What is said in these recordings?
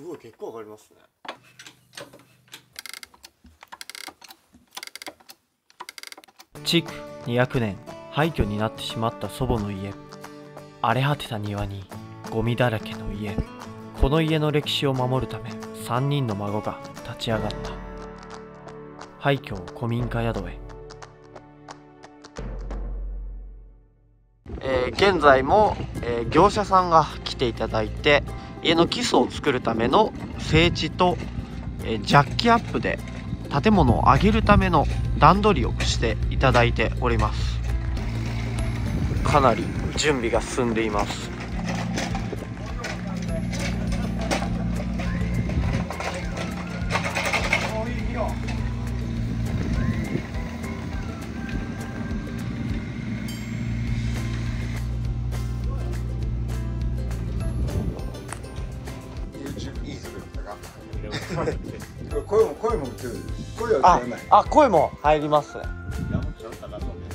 すごい結構上がりますね。築200年廃墟になってしまった祖母の家。荒れ果てた庭にゴミだらけの家。この家の歴史を守るため3人の孫が立ち上がった。廃墟を古民家宿へ。えー現在も、えー業者さんが来ていただいて家の基礎を作るための整地と、えジャッキアップで建物を上げるための段取りをしていただいております。かなり準備が進んでいます。あ声も入りますね。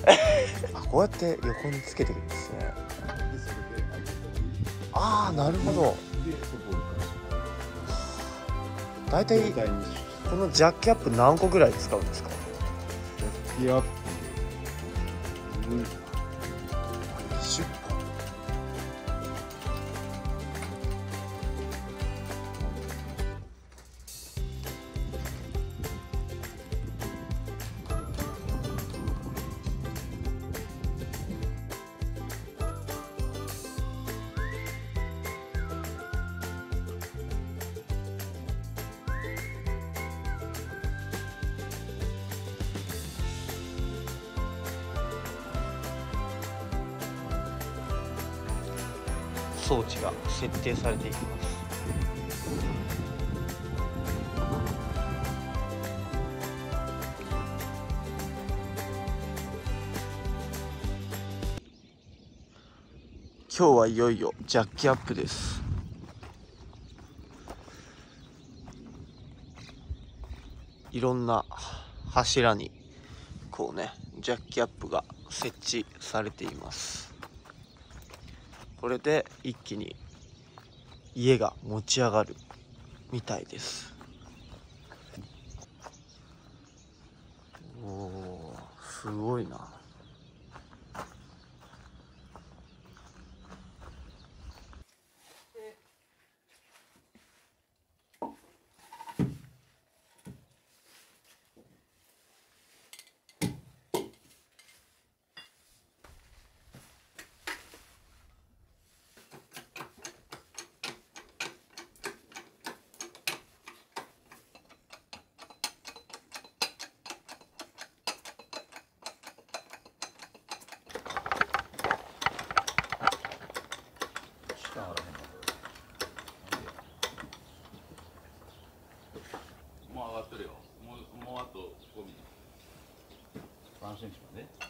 あこうやって横につけてるんですね。ああなるほど。大体このジャッキアップ何個ぐらい使うんですか？いや20今日はいよいよジャッキアップです。いろんな柱にこうねジャッキアップが設置されています。これで一気に家が持ち上がるみたいです。おおすごいなもう上がってるよもうもうあと5ミリ選手はね。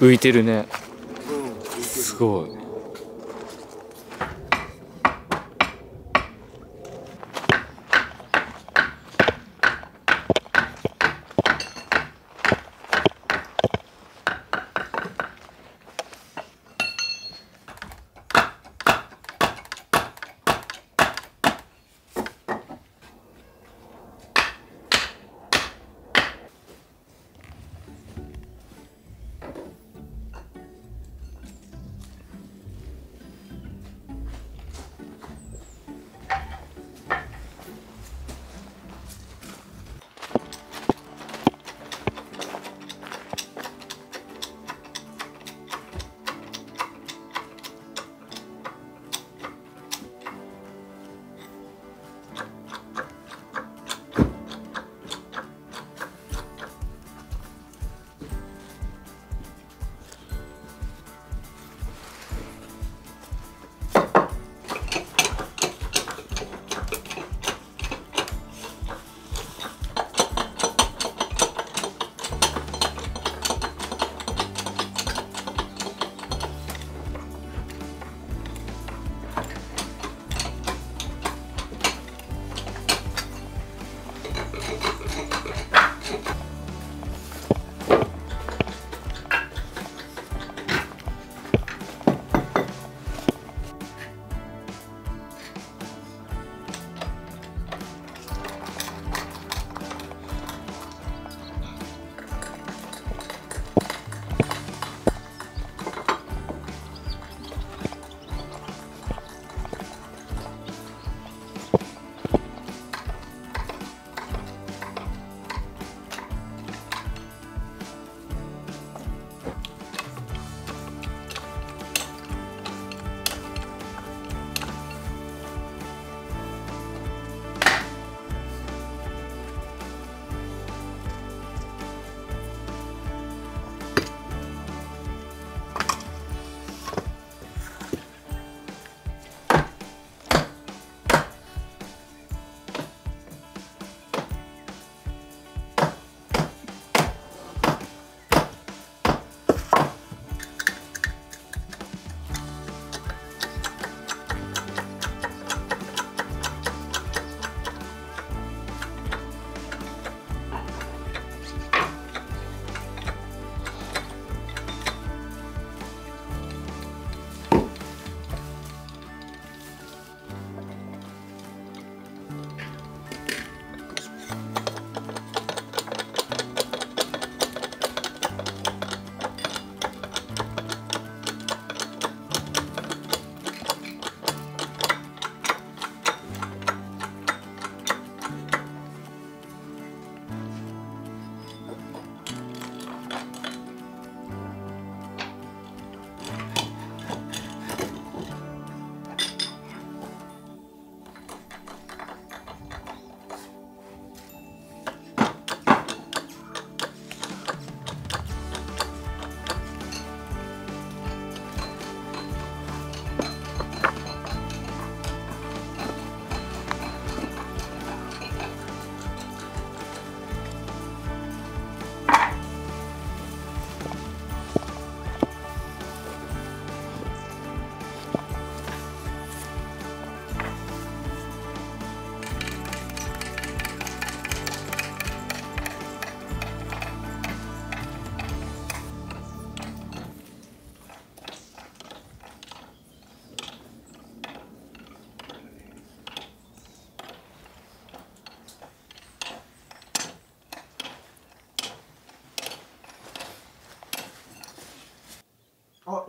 浮いてるね。すごい。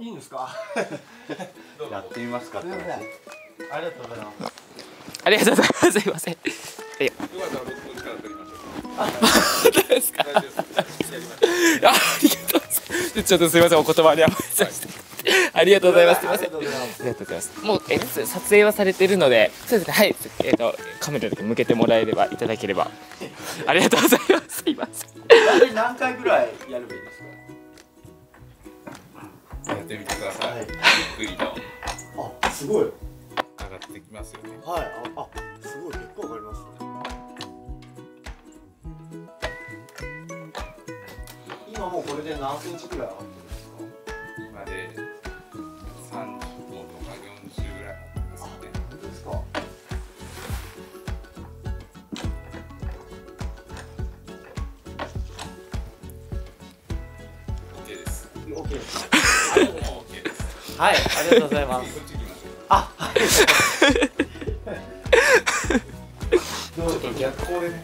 いいんですか？やってみますかって話ありがとうございます。ありがとうございます。すいません。よかったら僕の力借りましょう。本当ですか？あありがとうございますちょっとすいません。お言葉に甘えさせてありがとうございます。すいません。ありがとうございます。もうえ撮影はされてるので。そうですね。はい。えっ、とカメラだけ向けてもらえればいただければ。ありがとうございます。すいません。何回ぐらいやればいいですかやってみてください、はい。ゆっくりと。あすごい。上がってきますよね。はい。ああすごい。結構上がりますね。今もうこれで何センチぐらい上がってはいありがとうございます。あはい。ちょっと逆光でね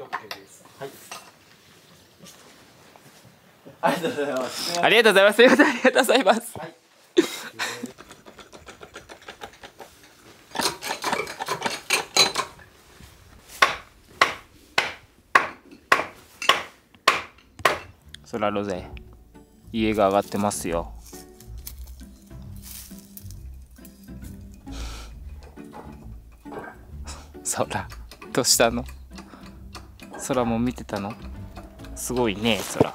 はい、オッケーです。ありがとうございます。ありがとうございます。すいません。ありがとうございます。ソラロゼ家が上がってますよ。ソラどうしたの？空も見てたの？すごいね空。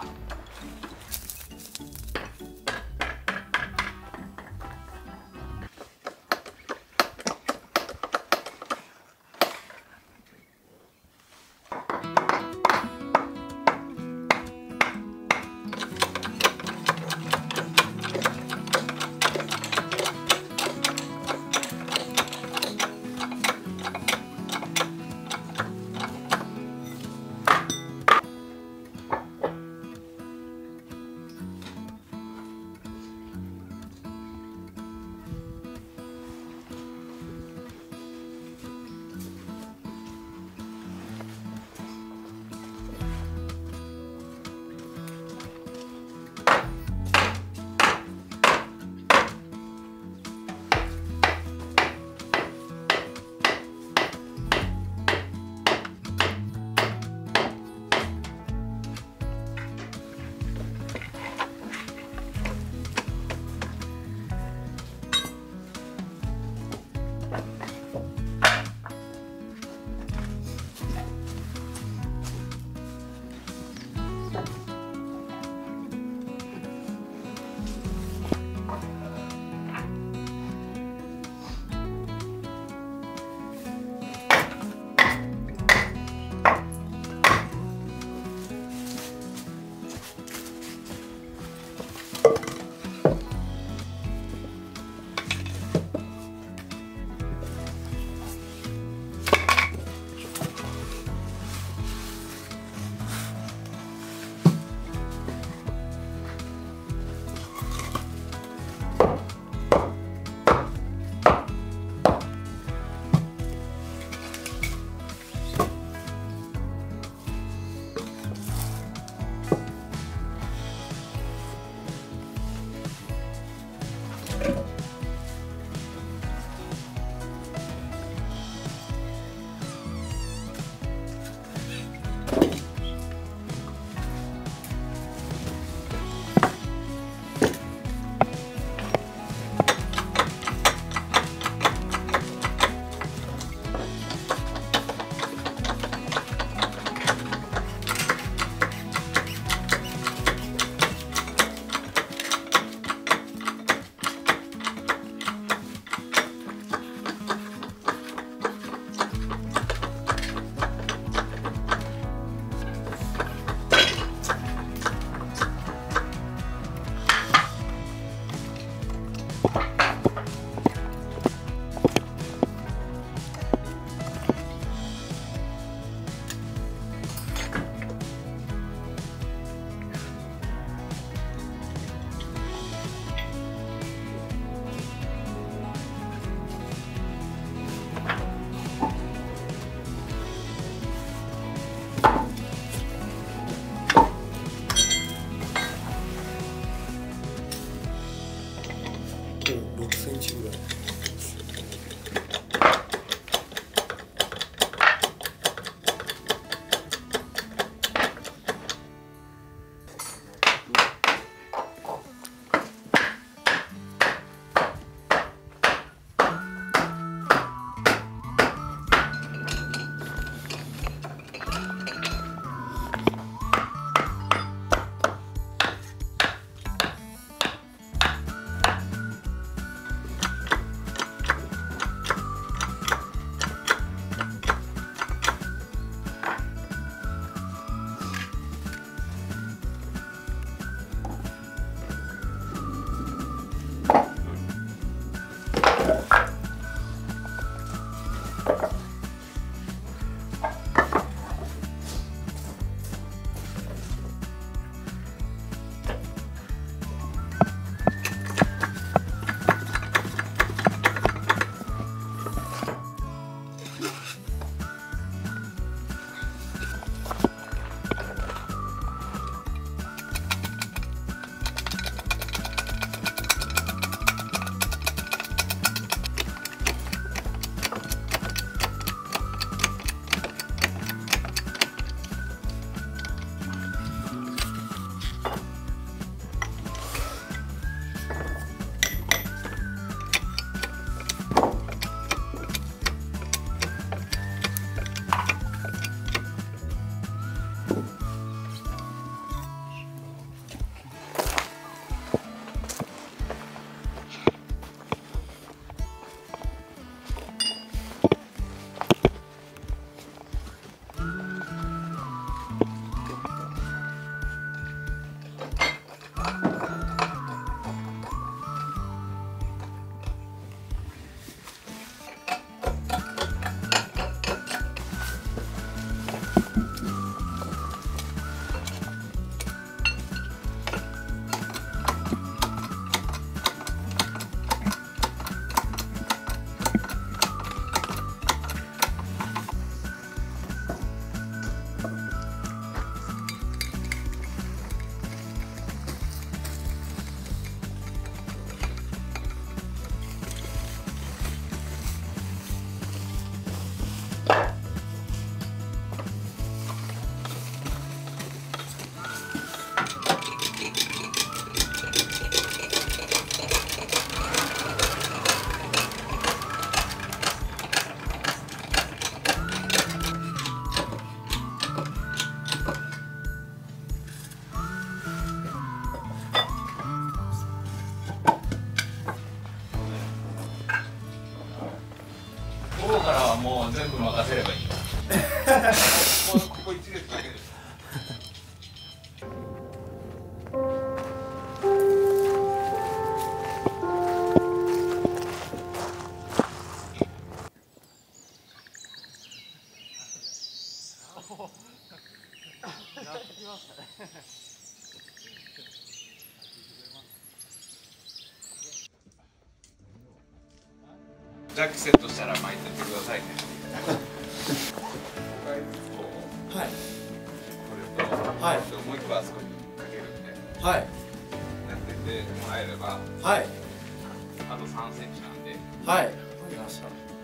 からはもう全部任せればいい。もここ1列だけ3センチなんで。はい。わかりました。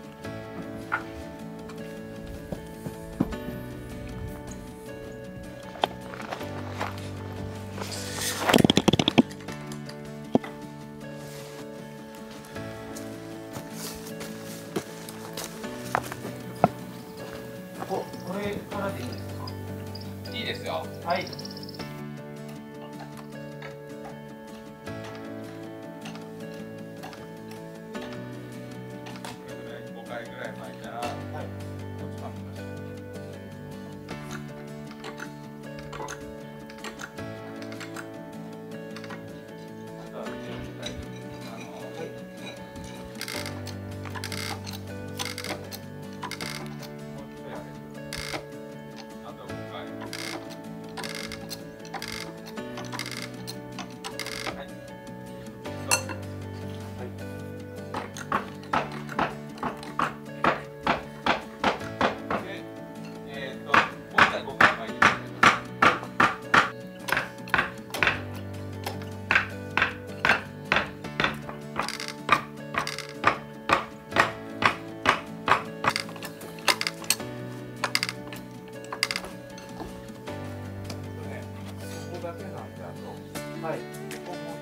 だけなんで、あと、はい、ここも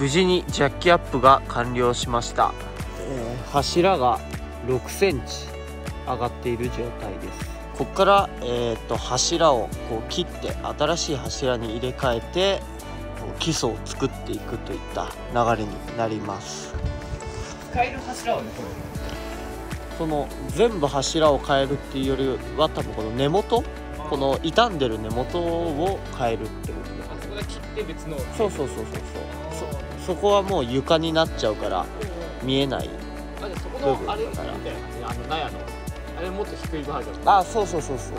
無事にジャッキアップが完了しました、えー柱が6センチ上がっている状態です。ここから、えー、と柱をこう切って新しい柱に入れ替えて基礎を作っていくといった流れになります。使える柱をねその全部柱を変えるっていうよりは多分この根元？この傷んでる根元を変えるってこと。であそこで切って別のそうそうそうそうそうそそこはもう床になっちゃうから見えないあじゃあそこ部分のあれみだからたいな感じあの納屋のあれもっと低いバージョン。あそうそうそうそう。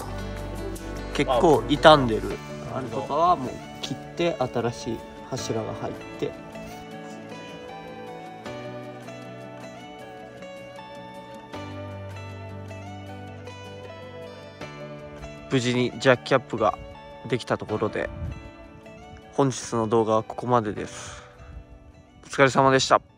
結構傷んでる。あれとかはもう切って新しい柱が入って。無事にジャッキアップができたところで本日の動画はここまでですお疲れ様でした。